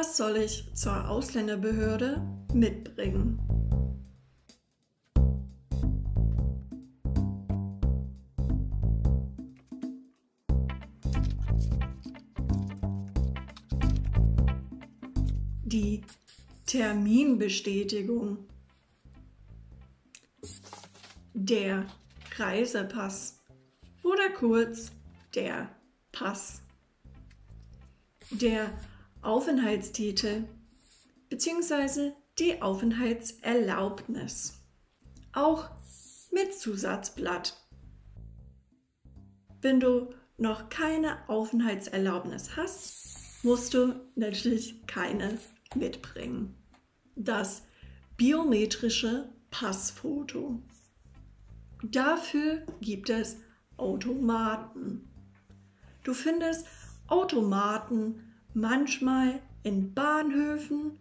Was soll ich zur Ausländerbehörde mitbringen? Die Terminbestätigung. Der Reisepass oder kurz der Pass. Der Aufenthaltstitel bzw. die Aufenthaltserlaubnis. Auch mit Zusatzblatt. Wenn du noch keine Aufenthaltserlaubnis hast, musst du natürlich keine mitbringen. Das biometrische Passfoto. Dafür gibt es Automaten. Du findest Automaten manchmal in Bahnhöfen,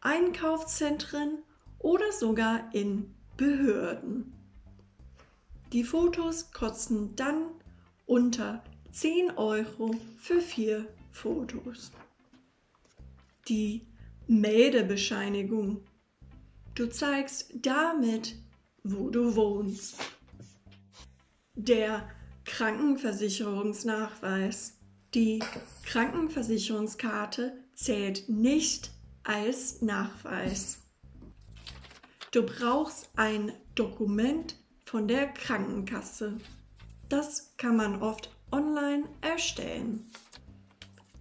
Einkaufszentren oder sogar in Behörden. Die Fotos kosten dann unter 10 Euro für vier Fotos. Die Meldebescheinigung. Du zeigst damit, wo du wohnst. Der Krankenversicherungsnachweis. Die Krankenversicherungskarte zählt nicht als Nachweis. Du brauchst ein Dokument von der Krankenkasse. Das kann man oft online erstellen.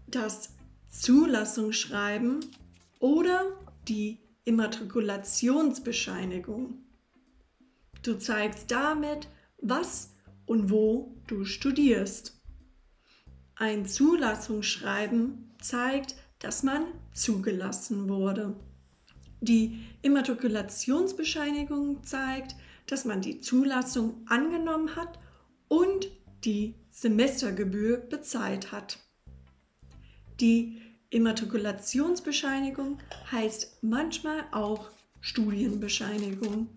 Das Zulassungsschreiben oder die Immatrikulationsbescheinigung. Du zeigst damit, was und wo du studierst. Ein Zulassungsschreiben zeigt, dass man zugelassen wurde. Die Immatrikulationsbescheinigung zeigt, dass man die Zulassung angenommen hat und die Semestergebühr bezahlt hat. Die Immatrikulationsbescheinigung heißt manchmal auch Studienbescheinigung.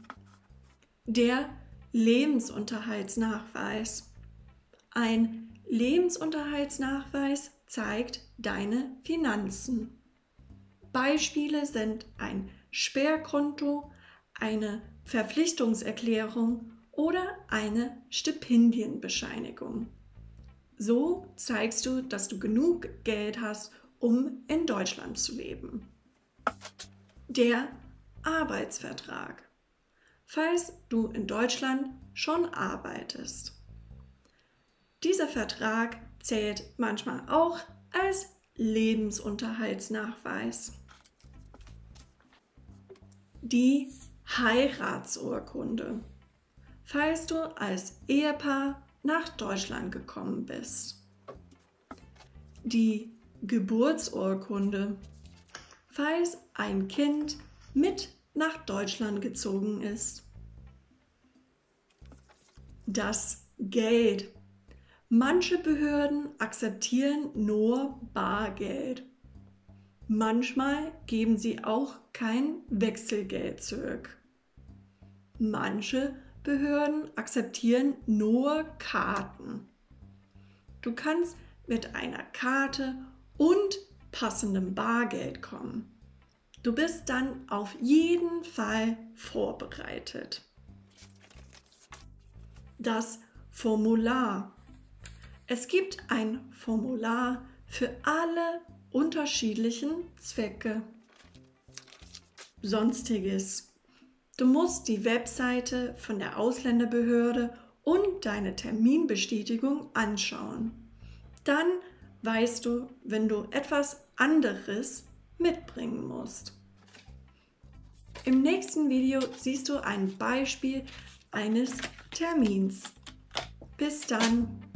Der Lebensunterhaltsnachweis. Ein Lebensunterhaltsnachweis zeigt deine Finanzen. Beispiele sind ein Sperrkonto, eine Verpflichtungserklärung oder eine Stipendienbescheinigung. So zeigst du, dass du genug Geld hast, um in Deutschland zu leben. Der Arbeitsvertrag. Falls du in Deutschland schon arbeitest. Dieser Vertrag zählt manchmal auch als Lebensunterhaltsnachweis. Die Heiratsurkunde. Falls du als Ehepaar nach Deutschland gekommen bist. Die Geburtsurkunde. Falls ein Kind mit nach Deutschland gezogen ist. Das Geld. Manche Behörden akzeptieren nur Bargeld. Manchmal geben sie auch kein Wechselgeld zurück. Manche Behörden akzeptieren nur Karten. Du kannst mit einer Karte und passendem Bargeld kommen. Du bist dann auf jeden Fall vorbereitet. Das Formular es gibt ein Formular für alle unterschiedlichen Zwecke. Sonstiges. Du musst die Webseite von der Ausländerbehörde und deine Terminbestätigung anschauen. Dann weißt du, wenn du etwas anderes mitbringen musst. Im nächsten Video siehst du ein Beispiel eines Termins. Bis dann!